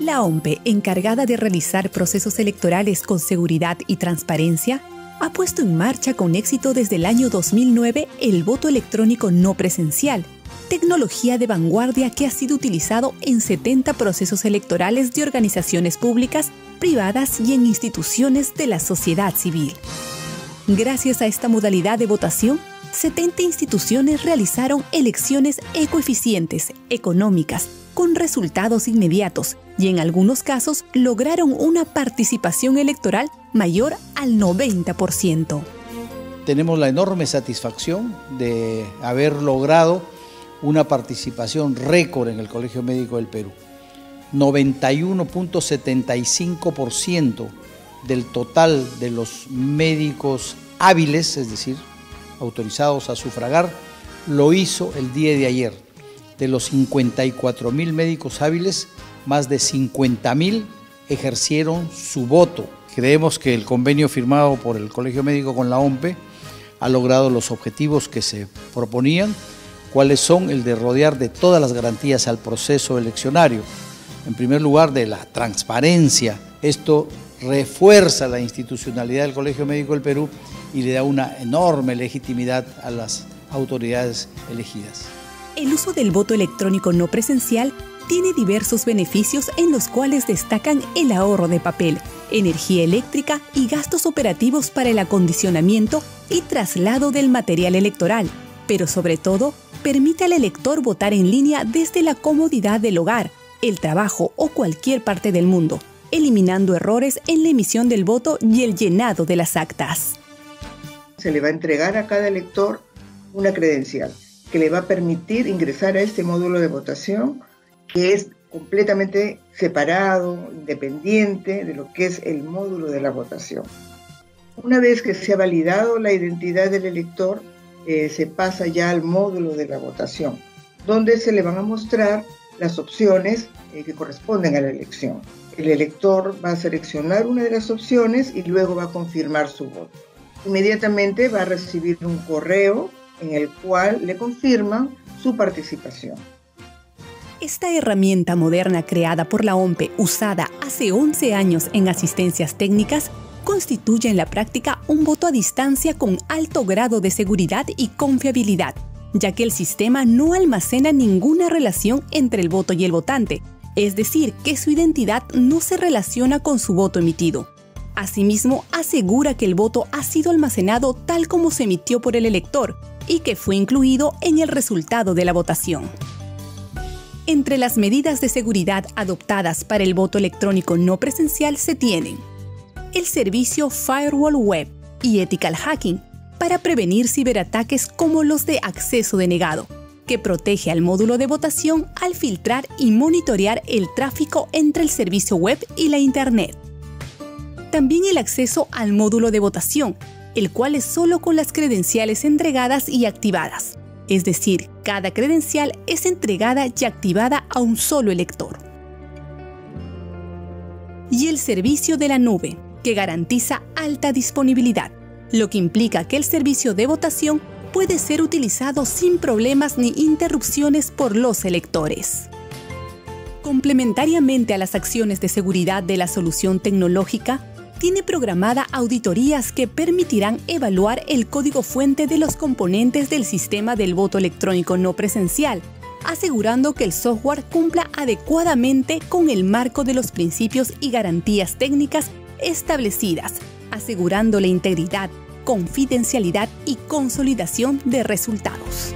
La OMPE, encargada de realizar procesos electorales con seguridad y transparencia, ha puesto en marcha con éxito desde el año 2009 el voto electrónico no presencial, tecnología de vanguardia que ha sido utilizado en 70 procesos electorales de organizaciones públicas, privadas y en instituciones de la sociedad civil. Gracias a esta modalidad de votación, 70 instituciones realizaron elecciones ecoeficientes, económicas, con resultados inmediatos y en algunos casos lograron una participación electoral mayor al 90%. Tenemos la enorme satisfacción de haber logrado una participación récord en el Colegio Médico del Perú. 91.75% del total de los médicos hábiles, es decir, autorizados a sufragar, lo hizo el día de ayer de los 54 mil médicos hábiles, más de 50 mil ejercieron su voto. Creemos que el convenio firmado por el Colegio Médico con la OMPE ha logrado los objetivos que se proponían, cuáles son el de rodear de todas las garantías al proceso eleccionario. En primer lugar, de la transparencia. Esto refuerza la institucionalidad del Colegio Médico del Perú y le da una enorme legitimidad a las autoridades elegidas. El uso del voto electrónico no presencial tiene diversos beneficios en los cuales destacan el ahorro de papel, energía eléctrica y gastos operativos para el acondicionamiento y traslado del material electoral, pero sobre todo permite al elector votar en línea desde la comodidad del hogar, el trabajo o cualquier parte del mundo, eliminando errores en la emisión del voto y el llenado de las actas. Se le va a entregar a cada elector una credencial que le va a permitir ingresar a este módulo de votación que es completamente separado, independiente de lo que es el módulo de la votación. Una vez que se ha validado la identidad del elector, eh, se pasa ya al módulo de la votación, donde se le van a mostrar las opciones eh, que corresponden a la elección. El elector va a seleccionar una de las opciones y luego va a confirmar su voto. Inmediatamente va a recibir un correo en el cual le confirman su participación. Esta herramienta moderna creada por la OMPE, usada hace 11 años en asistencias técnicas, constituye en la práctica un voto a distancia con alto grado de seguridad y confiabilidad, ya que el sistema no almacena ninguna relación entre el voto y el votante, es decir, que su identidad no se relaciona con su voto emitido. Asimismo, asegura que el voto ha sido almacenado tal como se emitió por el elector, y que fue incluido en el resultado de la votación. Entre las medidas de seguridad adoptadas para el voto electrónico no presencial se tienen el servicio Firewall Web y Ethical Hacking para prevenir ciberataques como los de acceso denegado, que protege al módulo de votación al filtrar y monitorear el tráfico entre el servicio web y la Internet. También el acceso al módulo de votación, el cual es solo con las credenciales entregadas y activadas. Es decir, cada credencial es entregada y activada a un solo elector. Y el servicio de la nube, que garantiza alta disponibilidad, lo que implica que el servicio de votación puede ser utilizado sin problemas ni interrupciones por los electores. Complementariamente a las acciones de seguridad de la solución tecnológica, tiene programada auditorías que permitirán evaluar el código fuente de los componentes del sistema del voto electrónico no presencial, asegurando que el software cumpla adecuadamente con el marco de los principios y garantías técnicas establecidas, asegurando la integridad, confidencialidad y consolidación de resultados.